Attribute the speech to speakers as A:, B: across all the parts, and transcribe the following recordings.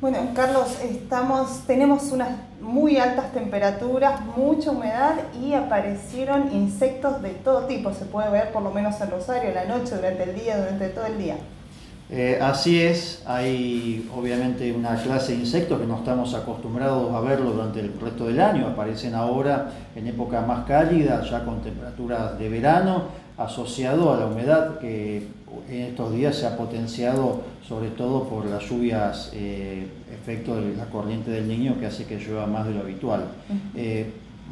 A: Bueno, Carlos, estamos, tenemos unas muy altas temperaturas, mucha humedad y aparecieron insectos de todo tipo. Se puede ver por lo menos en Rosario, la noche, durante el día, durante todo el día.
B: Eh, así es, hay obviamente una clase de insectos que no estamos acostumbrados a verlo durante el resto del año, aparecen ahora en épocas más cálidas, ya con temperaturas de verano, asociado a la humedad que en estos días se ha potenciado sobre todo por las lluvias, eh, efecto de la corriente del niño que hace que llueva más de lo habitual. Eh,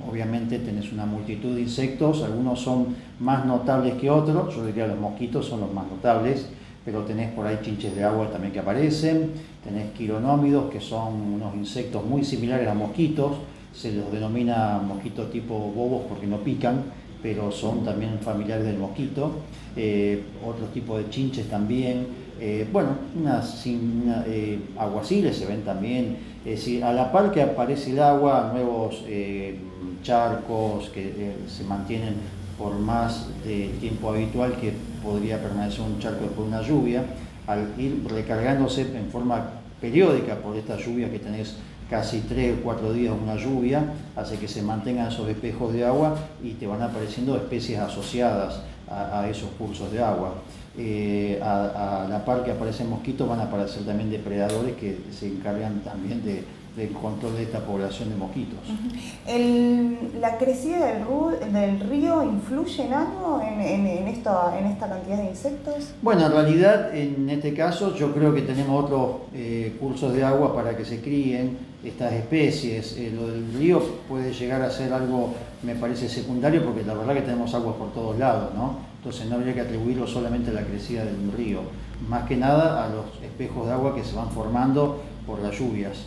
B: obviamente tenés una multitud de insectos, algunos son más notables que otros, yo diría los mosquitos son los más notables, pero tenés por ahí chinches de agua también que aparecen, tenés quironómidos que son unos insectos muy similares a mosquitos, se los denomina mosquito tipo bobos porque no pican, pero son también familiares del mosquito, eh, otro tipo de chinches también, eh, bueno, unas eh, aguaciles se ven también, es decir, a la par que aparece el agua, nuevos charcos que se mantienen por más de tiempo habitual que podría permanecer un charco después de una lluvia, al ir recargándose en forma periódica por esta lluvia que tenés casi tres o cuatro días una lluvia, hace que se mantengan esos espejos de agua y te van apareciendo especies asociadas a, esos cursos de agua. Eh, a, a, la par que aparecen mosquitos van a aparecer también depredadores que se encargan también de, del control de esta población de mosquitos.
A: ¿La crecida del, del, río influye en algo en, en, en, esta cantidad de insectos?
B: Bueno, en realidad en este caso yo creo que tenemos otros eh, cursos de agua para que se críen estas especies. Eh, lo del río puede llegar a ser algo, me parece, secundario porque la verdad que tenemos agua por todos lados, ¿no? Entonces no habría que atribuirlo solamente a la crecida del río, más que nada a los espejos de agua que se van formando por las lluvias.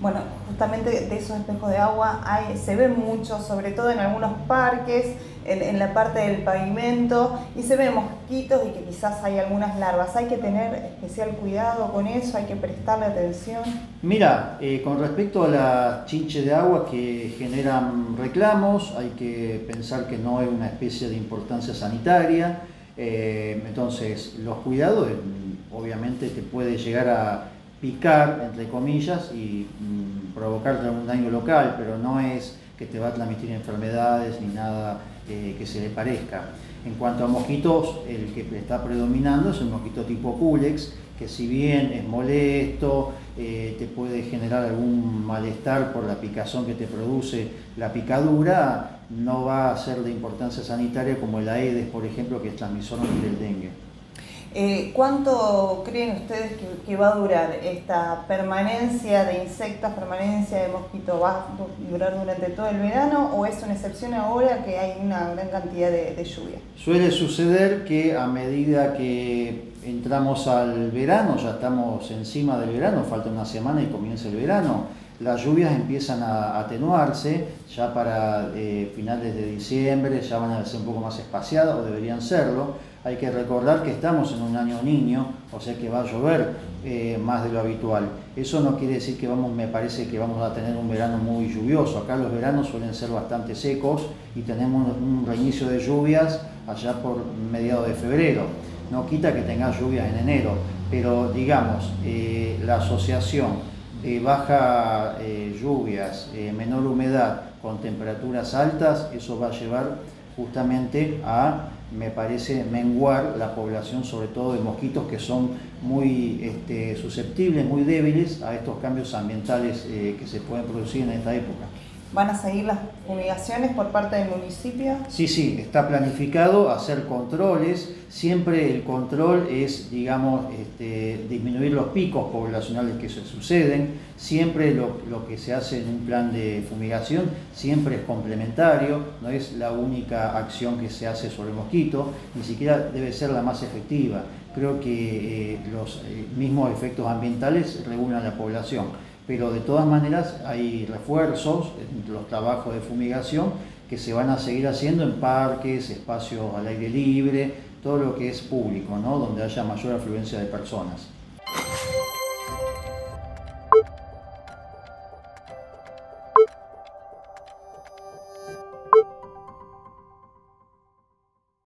A: Bueno, justamente de esos espejos de agua hay, se ven mucho, sobre todo en algunos parques, en, la parte del pavimento, y se ven mosquitos y que quizás hay algunas larvas. Hay que tener especial cuidado con eso, hay que prestarle atención.
B: Mira, eh, con respecto a las chinches de agua que generan reclamos, hay que pensar que no es una especie de importancia sanitaria. Eh, entonces, los cuidados, obviamente, te puede llegar a picar, entre comillas, y mm, provocarte algún daño local, pero no es que te va a transmitir enfermedades ni nada eh, que se le parezca. En cuanto a mosquitos, el que está predominando es el mosquito tipo Culex, que si bien es molesto, eh, te puede generar algún malestar por la picazón que te produce la picadura, no va a ser de importancia sanitaria como el Aedes, por ejemplo, que es transmisor del dengue.
A: Eh, ¿Cuánto creen ustedes que, va a durar esta permanencia de insectos, permanencia de mosquitos? ¿Va a durar durante todo el verano o es una excepción ahora que hay una gran cantidad de, lluvia?
B: Suele suceder que a medida que entramos al verano, ya estamos encima del verano, falta una semana y comienza el verano, las lluvias empiezan a atenuarse, ya para eh, finales de diciembre ya van a ser un poco más espaciadas o deberían serlo hay que recordar que estamos en un año niño, o sea que va a llover eh, más de lo habitual. Eso no quiere decir que vamos, me parece que vamos a tener un verano muy lluvioso. Acá los veranos suelen ser bastante secos y tenemos un reinicio de lluvias allá por mediados de febrero. No quita que tenga lluvias en enero, pero digamos, eh, la asociación de baja eh, lluvias, menor humedad con temperaturas altas, eso va a llevar justamente a me parece menguar la población, sobre todo de mosquitos que son muy este, susceptibles, muy débiles a estos cambios ambientales eh, que se pueden producir en esta época.
A: ¿Van a seguir las fumigaciones por parte del municipio?
B: Sí, sí, está planificado hacer controles. Siempre el control es, digamos, este, disminuir los picos poblacionales que se suceden. Siempre lo, que se hace en un plan de fumigación siempre es complementario, no es la única acción que se hace sobre el mosquito, ni siquiera debe ser la más efectiva. Creo que eh, los eh, mismos efectos ambientales regulan la población pero de todas maneras hay refuerzos los trabajos de fumigación que se van a seguir haciendo en parques, espacios al aire libre, todo lo que es público, ¿no? donde haya mayor afluencia de personas.